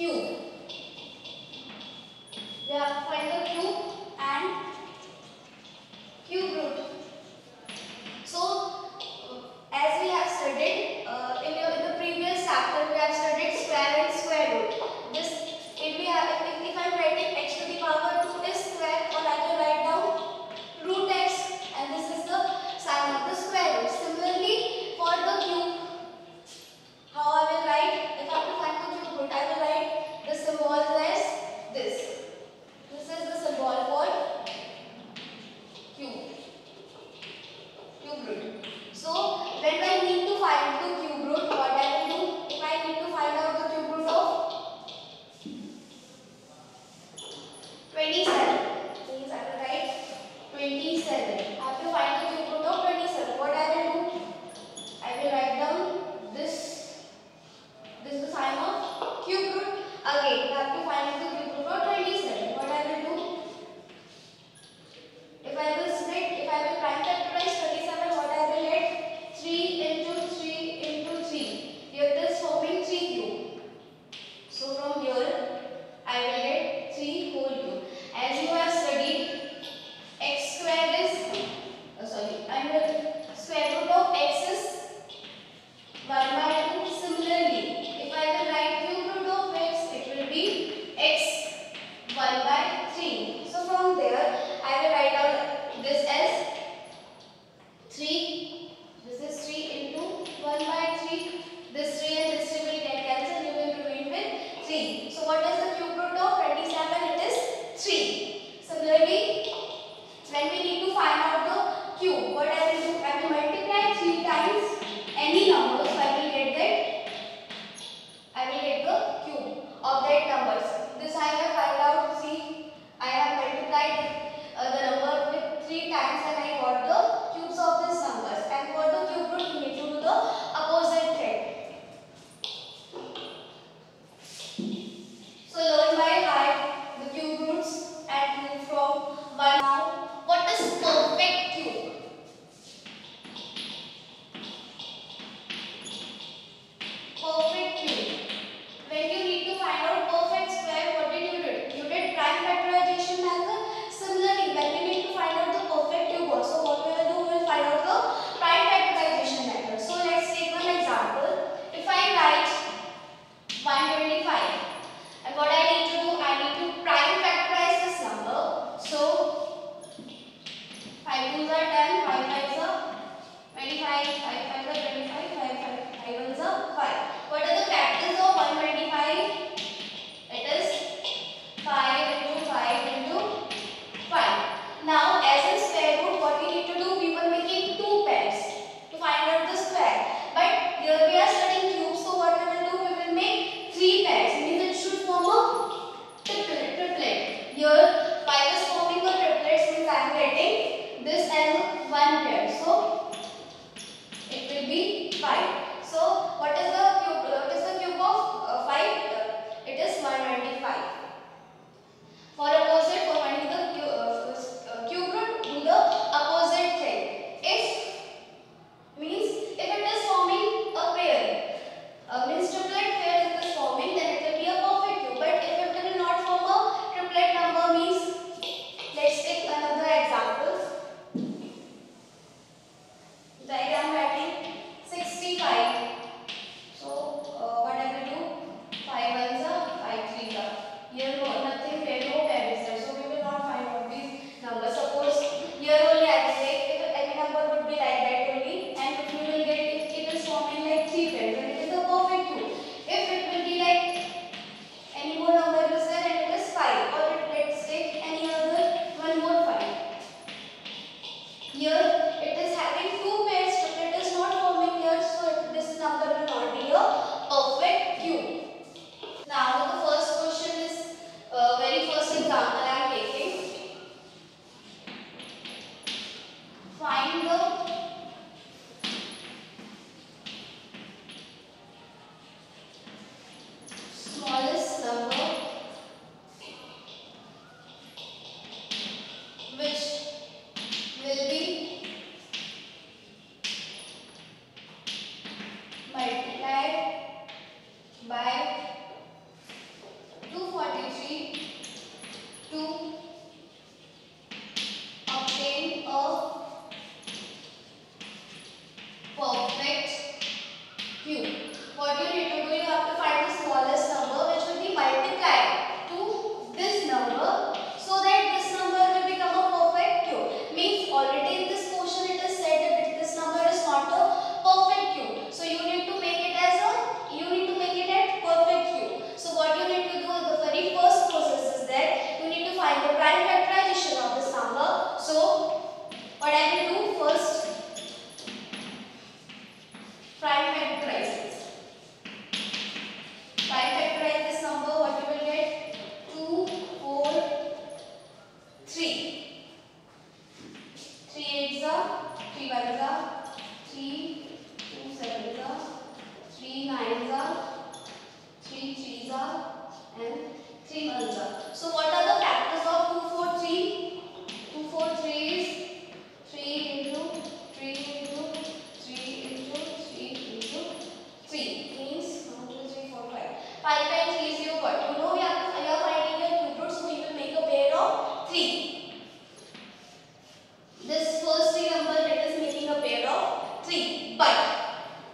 que o Again, we have to find the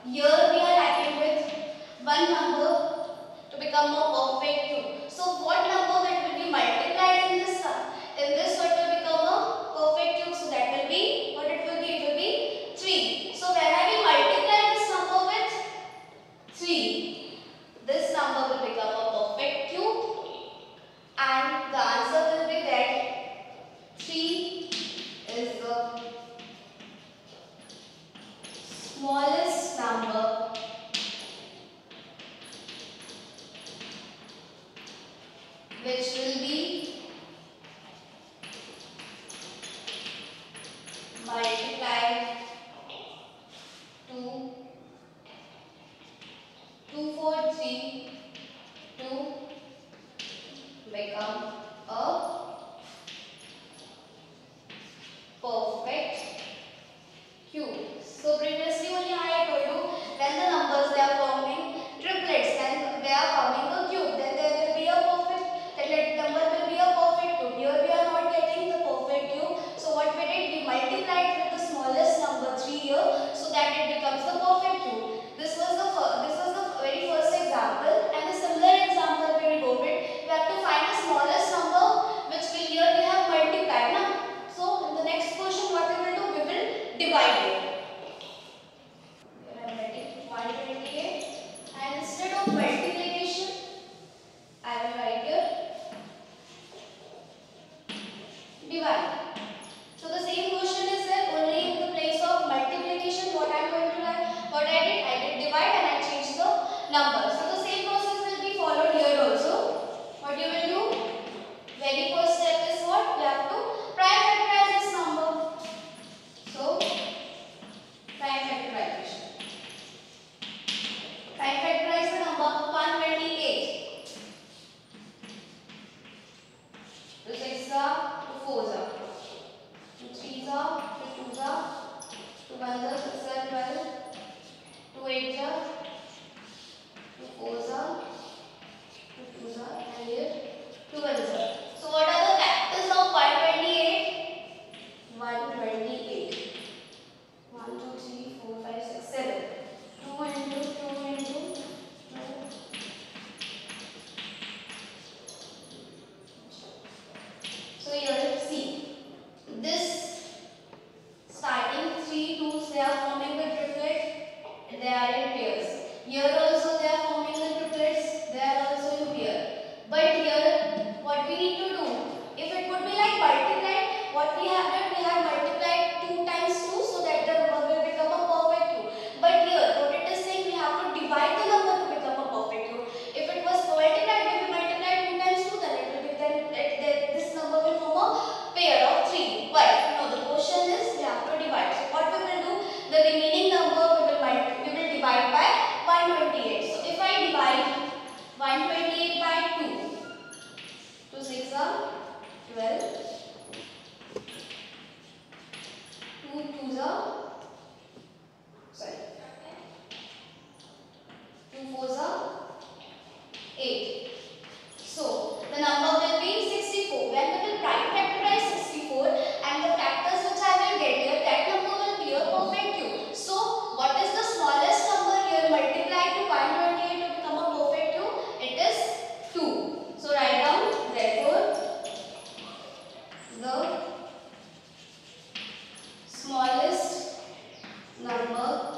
Here we are lacking with one number to become more perfect. smallest number. Which love